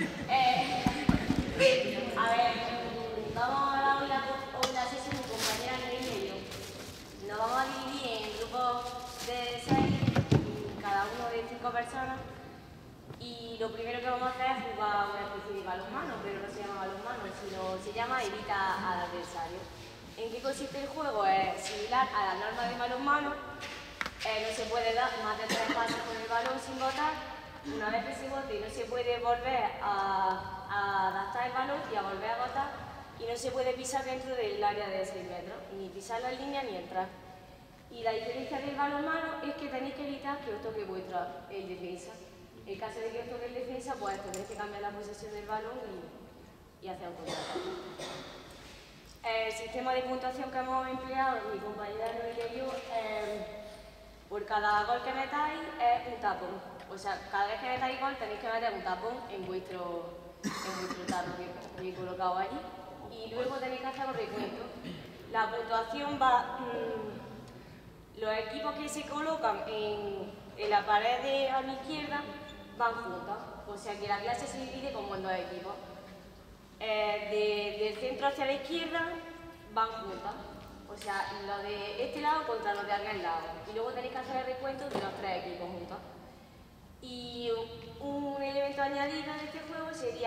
Eh, a ver, vamos a dar la sesión mi compañera Nerea y. Nos vamos a dividir en grupos de seis, cada uno de cinco personas. Y lo primero que vamos a hacer es jugar una especie de balonmano, pero no se llama balonmano, sino se llama evita al adversario. ¿En qué consiste el juego? Es similar a las normas de balonmano. Eh, no se puede dar más de tres pases con el balón sin botar. Una vez que se bote, no se puede volver a, adaptar el balón y a volver a botar. Y no se puede pisar dentro del área de 6 metros, ni pisar la línea ni entrar. Y la diferencia del balonmano es que tenéis que evitar que os toque vuestro el defensa. En caso de que os toque el defensa, pues tenéis que cambiar la posesión del balón y, y hacer un contraataque. El sistema de puntuación que hemos empleado, mi compañera y yo, eh, por cada gol que metáis es un tapón. O sea, cada vez que metáis gol tenéis que meter un tapón en vuestro, en vuestro tarro que habéis colocado allí. Y luego tenéis que hacer un recuento. La puntuación va... Mmm, los equipos que se colocan en, la pared de a mi izquierda van juntos. O sea que la clase se divide como en dos equipos. Eh, de, del centro hacia la izquierda van juntas. O sea, lo de este lado contra los de aquel lado. Y luego tenéis que hacer el recuento de los tres equipos juntos.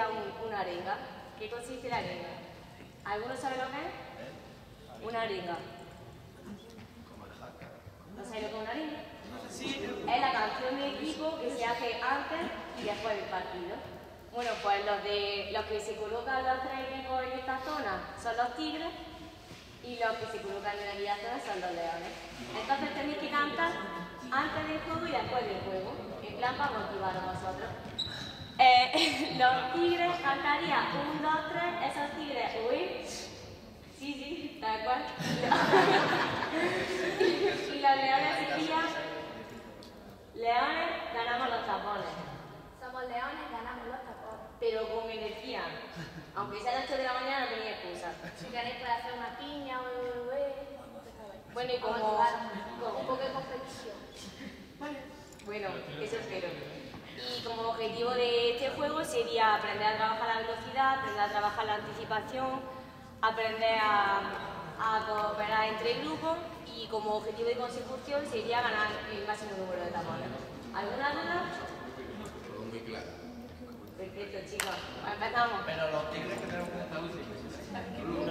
Sería un, una arenga. ¿Qué consiste la arenga? ¿Alguno sabe lo que es? Una arenga. ¿No sabéis lo que es una arenga? Es la canción de equipo que se hace antes y después del partido. Bueno, pues los, de, los que se colocan los tres equipos en esta zona son los tigres y los que se colocan en aquella zona son los leones. Entonces tenéis que cantar antes del juego y después del juego, en plan para motivar a vosotros. Eh, los tigres cantarían un, dos, tres, esos tigres huir. Sí, sí, tal cual. y los leones dirían, leones ganamos los tapones. Somos leones, ganamos los tapones. Pero con energía. Aunque sea las 8 de la mañana, no tenía excusa. Si queréis puede hacer una piña o un bebé. Bueno, y como... como un poco de competición. Bueno, eso espero. Y como objetivo de este juego sería aprender a trabajar la velocidad, aprender a trabajar la anticipación, aprender a, a cooperar entre grupos y como objetivo de consecución sería ganar el máximo número de tapones. ¿Alguna duda? Muy claro. Perfecto, chicos. Pues empezamos. Pero los tigres que tenemos que estar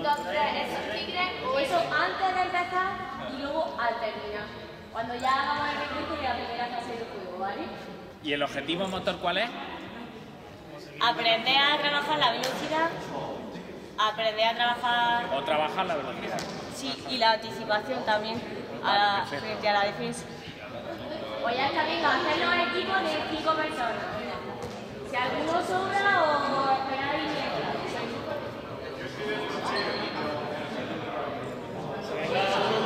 dos, tres, esos tigres. Eso antes de empezar y luego al terminar. Cuando ya hagamos el recuento de la primera fase del juego, ¿vale? ¿Y el objetivo motor cuál es? Aprender a trabajar la velocidad, aprender a trabajar, O trabajar la velocidad. sí, y la anticipación también a la- frente a la defensa. Pues ya está, venga, hacer los equipos de cinco personas. Si alguno sobra o esperáis mientras. Uno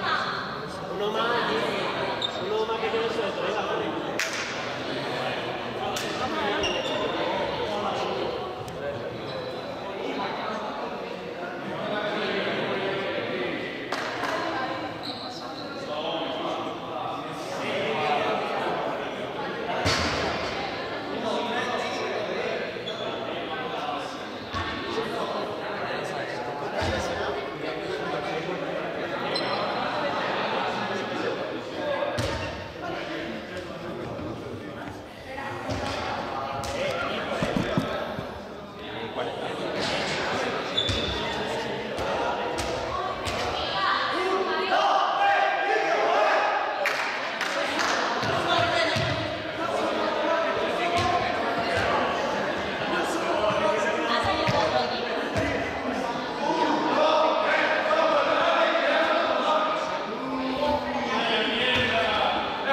más. Uno más, uno más que tiene suelto, venga, vale.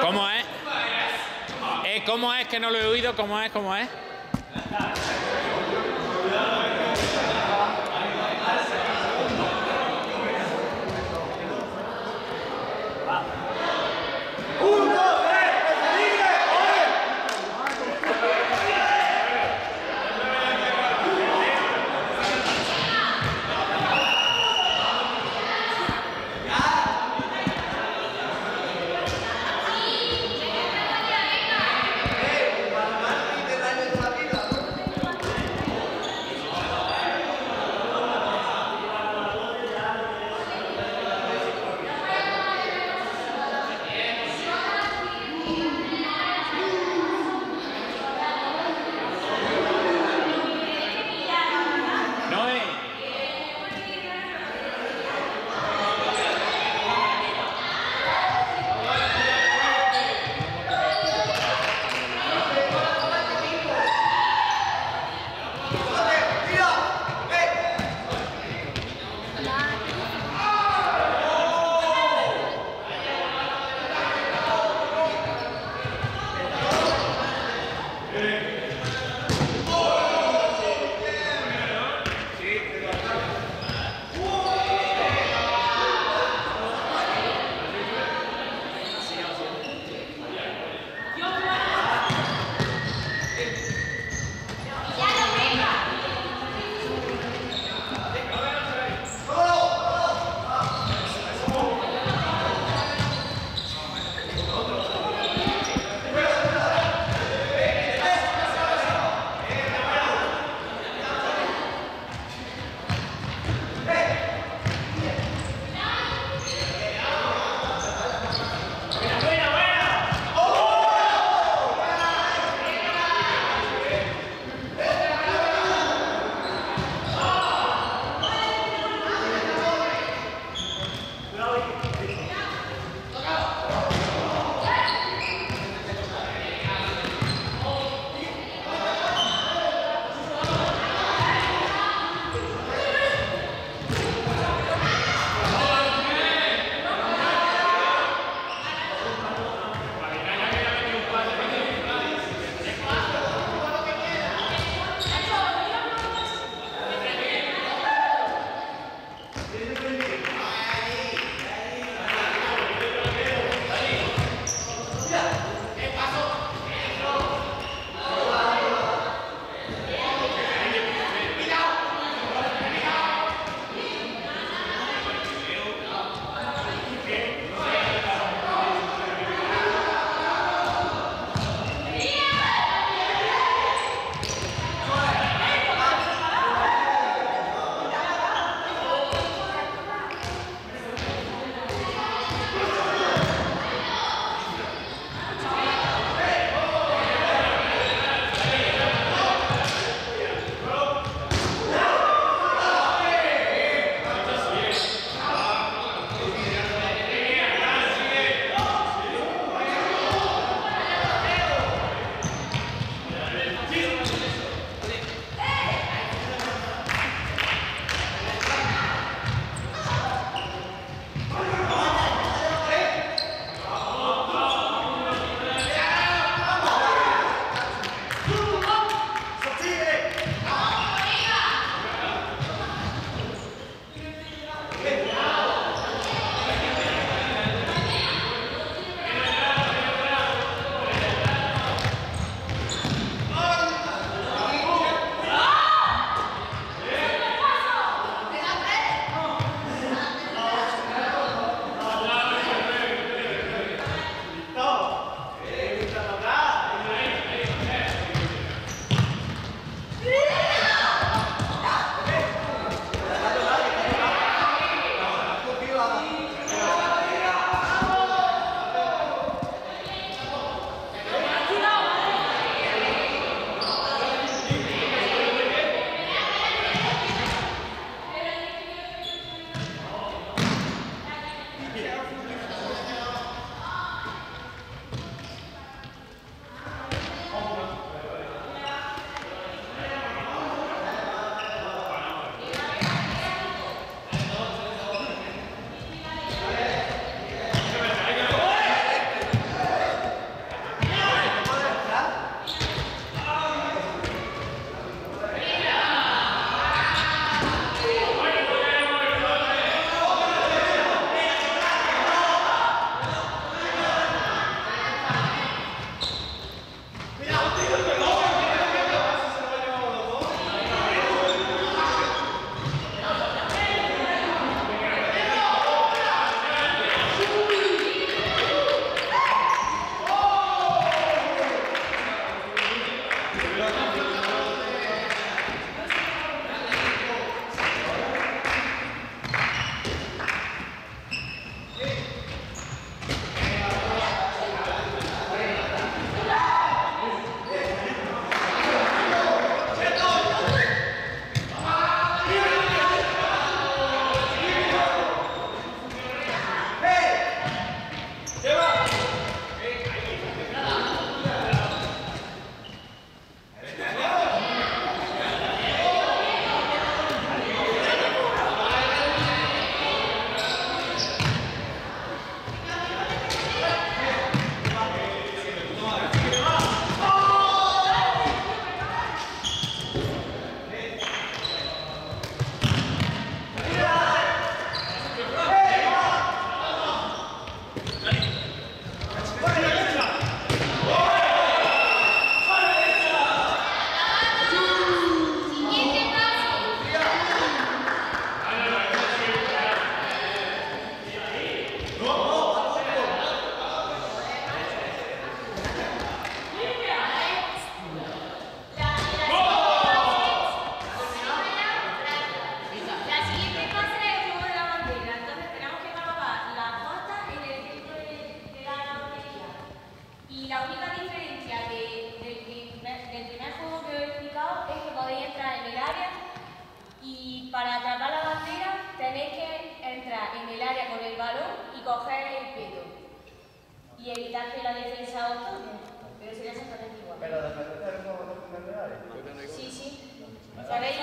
¿Cómo es? Eh, ¿Cómo es que no lo he oído? ¿Cómo es? ¿Cómo es? y evitar que la defensa os pero sería exactamente igual. ¿Pero la defensa es como dos Sí, sí. ¿Sabéis?